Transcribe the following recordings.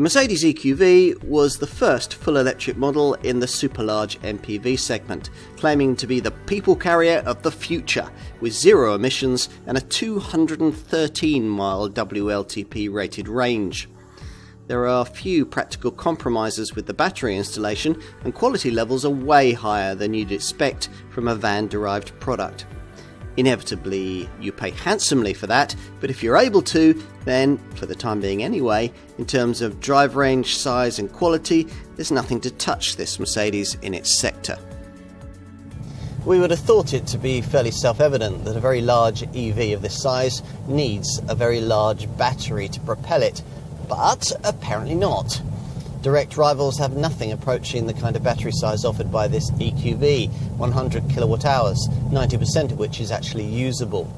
The Mercedes EQV was the first full electric model in the superlarge MPV segment, claiming to be the people carrier of the future with zero emissions and a 213 mile WLTP rated range. There are few practical compromises with the battery installation, and quality levels are way higher than you'd expect from a van derived product. Inevitably, you pay handsomely for that, but if you're able to, then, for the time being anyway, in terms of drive range, size, and quality, there's nothing to touch this Mercedes in its sector. We would have thought it to be fairly self evident that a very large EV of this size needs a very large battery to propel it, but apparently not. Direct rivals have nothing approaching the kind of battery size offered by this EQV 100 kilowatt hours, 90% of which is actually usable.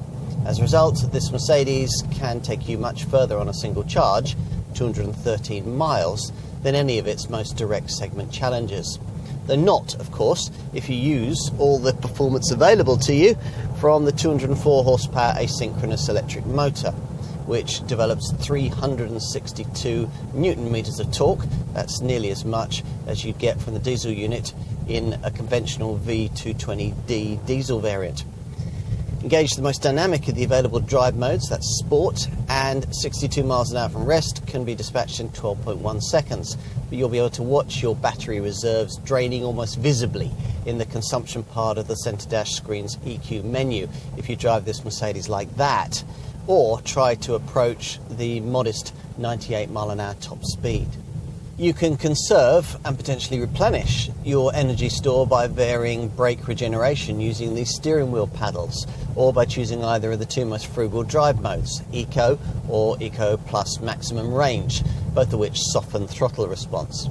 As a result, this Mercedes can take you much further on a single charge, 213 miles, than any of its most direct segment challengers. Though not, of course, if you use all the performance available to you from the 204 horsepower asynchronous electric motor which develops 362 newton meters of torque. That's nearly as much as you'd get from the diesel unit in a conventional V220D diesel variant. Engage the most dynamic of the available drive modes, that's sport, and 62 miles an hour from rest can be dispatched in 12.1 seconds. But you'll be able to watch your battery reserves draining almost visibly in the consumption part of the center dash screen's EQ menu if you drive this Mercedes like that or try to approach the modest 98 mile an hour top speed. You can conserve and potentially replenish your energy store by varying brake regeneration using these steering wheel paddles or by choosing either of the two most frugal drive modes, Eco or Eco Plus Maximum Range, both of which soften throttle response.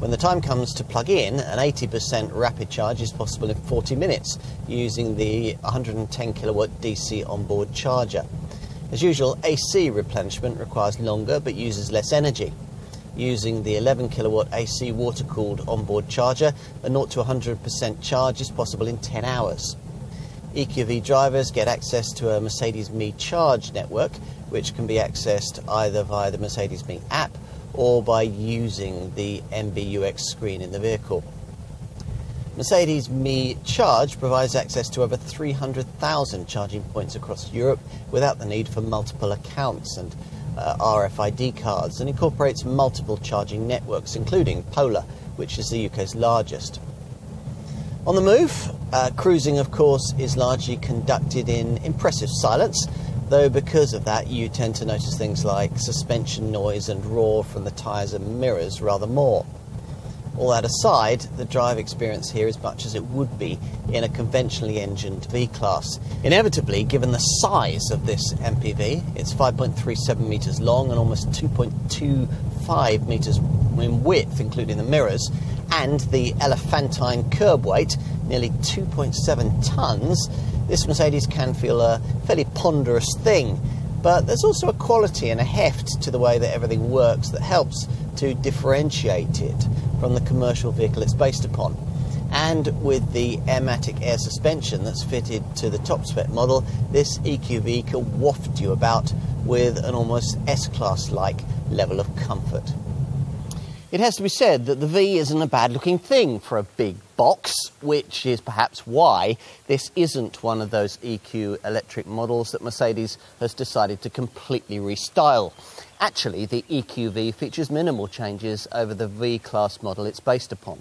When the time comes to plug in, an 80% rapid charge is possible in 40 minutes using the 110 kilowatt DC onboard charger. As usual, AC replenishment requires longer but uses less energy. Using the 11 kilowatt AC water cooled onboard charger, a 0 to 100% charge is possible in 10 hours. EQV drivers get access to a Mercedes Me Charge network, which can be accessed either via the Mercedes Me app or by using the MBUX screen in the vehicle. Mercedes Me Charge provides access to over 300,000 charging points across Europe without the need for multiple accounts and uh, RFID cards and incorporates multiple charging networks, including Polar, which is the UK's largest. On the move, uh, cruising, of course, is largely conducted in impressive silence, though because of that, you tend to notice things like suspension noise and roar from the tyres and mirrors rather more. All that aside, the drive experience here is much as it would be in a conventionally engined V Class. Inevitably, given the size of this MPV, it's 5.37 metres long and almost 2.25 metres in width, including the mirrors, and the elephantine curb weight, nearly 2.7 tonnes, this Mercedes can feel a fairly ponderous thing. But there's also a quality and a heft to the way that everything works that helps to differentiate it from the commercial vehicle it's based upon. And with the Airmatic air suspension that's fitted to the top spec model, this EQV can waft you about with an almost S Class like level of comfort. It has to be said that the V isn't a bad looking thing for a big box, which is perhaps why this isn't one of those EQ electric models that Mercedes has decided to completely restyle. Actually, the EQV features minimal changes over the V-Class model it's based upon.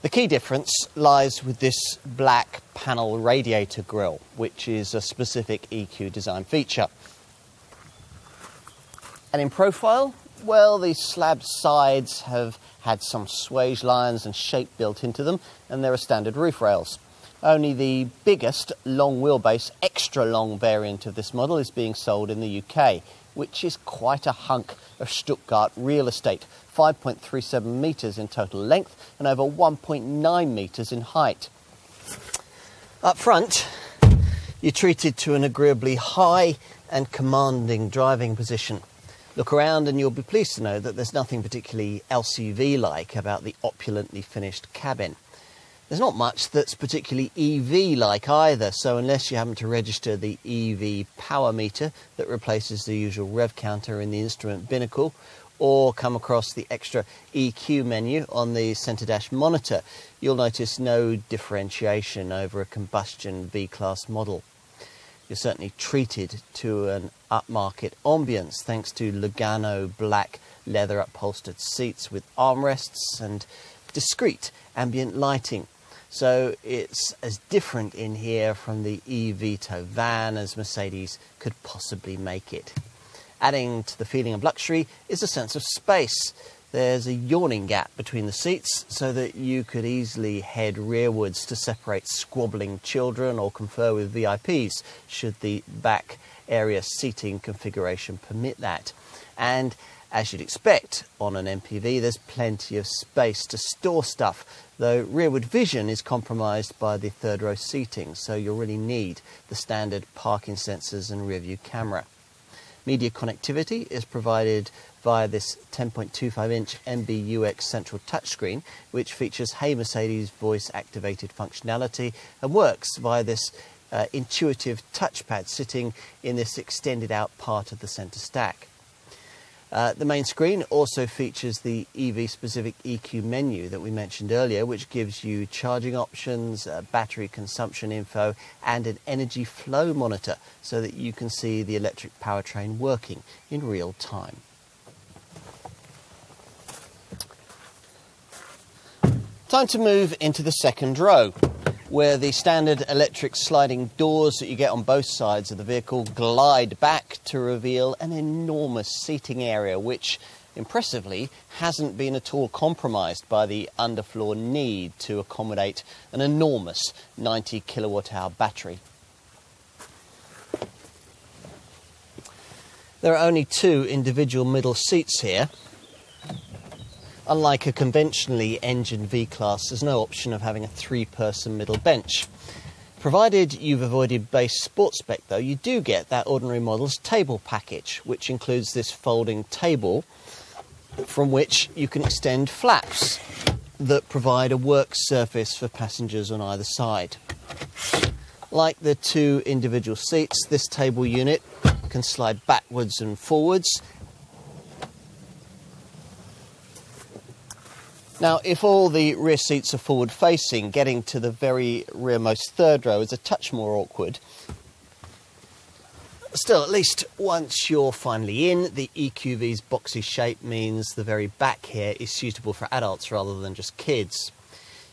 The key difference lies with this black panel radiator grille, which is a specific EQ design feature. And in profile, well, these slab sides have had some swage lines and shape built into them, and there are standard roof rails. Only the biggest long wheelbase, extra long variant of this model is being sold in the UK, which is quite a hunk of Stuttgart real estate 5.37 metres in total length and over 1.9 metres in height. Up front, you're treated to an agreeably high and commanding driving position. Look around and you'll be pleased to know that there's nothing particularly LCV like about the opulently finished cabin. There's not much that's particularly EV like either, so unless you happen to register the EV power meter that replaces the usual rev counter in the instrument binnacle, or come across the extra EQ menu on the centre dash monitor, you'll notice no differentiation over a combustion V Class model. You're certainly treated to an upmarket ambience thanks to Lugano black leather upholstered seats with armrests and discreet ambient lighting. So it's as different in here from the e-Vito van as Mercedes could possibly make it. Adding to the feeling of luxury is a sense of space. There's a yawning gap between the seats so that you could easily head rearwards to separate squabbling children or confer with VIPs should the back area seating configuration permit that. And as you'd expect on an MPV, there's plenty of space to store stuff, though rearward vision is compromised by the third row seating, so you'll really need the standard parking sensors and rear view camera. Media connectivity is provided via this 10.25 inch MBUX central touchscreen, which features Hey Mercedes voice activated functionality and works via this uh, intuitive touchpad sitting in this extended out part of the center stack. Uh, the main screen also features the EV specific EQ menu that we mentioned earlier, which gives you charging options, uh, battery consumption info, and an energy flow monitor so that you can see the electric powertrain working in real time. Time to move into the second row where the standard electric sliding doors that you get on both sides of the vehicle glide back to reveal an enormous seating area, which impressively hasn't been at all compromised by the underfloor need to accommodate an enormous 90 kilowatt hour battery. There are only two individual middle seats here, Unlike a conventionally engined V-Class, there's no option of having a three-person middle bench. Provided you've avoided base sport spec though, you do get that ordinary model's table package, which includes this folding table from which you can extend flaps that provide a work surface for passengers on either side. Like the two individual seats, this table unit can slide backwards and forwards Now, if all the rear seats are forward facing, getting to the very rearmost third row is a touch more awkward. Still, at least once you're finally in, the EQV's boxy shape means the very back here is suitable for adults rather than just kids.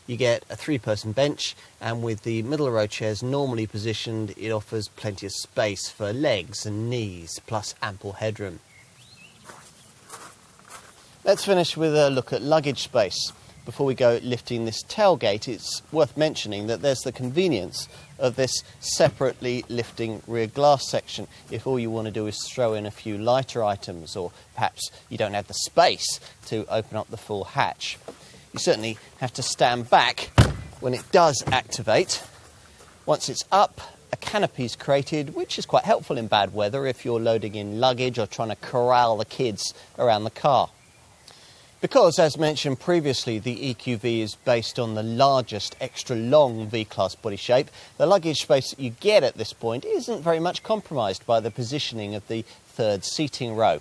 You get a three person bench, and with the middle row chairs normally positioned, it offers plenty of space for legs and knees, plus ample headroom. Let's finish with a look at luggage space. Before we go lifting this tailgate, it's worth mentioning that there's the convenience of this separately lifting rear glass section if all you want to do is throw in a few lighter items or perhaps you don't have the space to open up the full hatch. You certainly have to stand back when it does activate. Once it's up, a canopy is created, which is quite helpful in bad weather if you're loading in luggage or trying to corral the kids around the car. Because, as mentioned previously, the EQV is based on the largest extra long V-Class body shape, the luggage space that you get at this point isn't very much compromised by the positioning of the third seating row.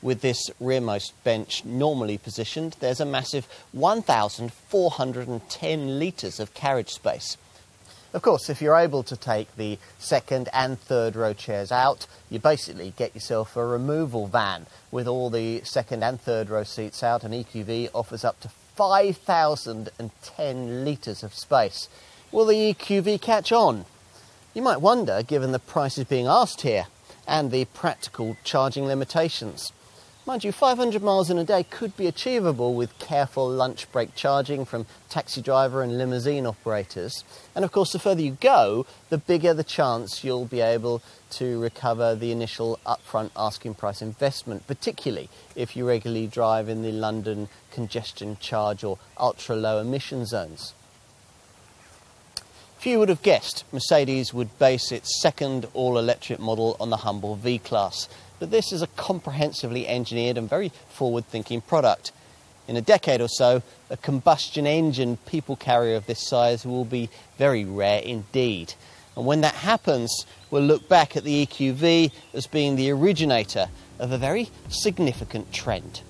With this rearmost bench normally positioned, there's a massive 1,410 litres of carriage space. Of course, if you're able to take the second and third row chairs out, you basically get yourself a removal van with all the second and third row seats out, and EQV offers up to 5,010 litres of space. Will the EQV catch on? You might wonder, given the prices being asked here and the practical charging limitations. Mind you, 500 miles in a day could be achievable with careful lunch break charging from taxi driver and limousine operators. And of course, the further you go, the bigger the chance you'll be able to recover the initial upfront asking price investment, particularly if you regularly drive in the London congestion charge or ultra low emission zones. Few would have guessed Mercedes would base its second all electric model on the humble V Class but this is a comprehensively engineered and very forward thinking product. in a decade or so, a combustion engine people carrier of this size will be very rare indeed. And when that happens, we'll look back at the EQV as being the originator of a very significant trend.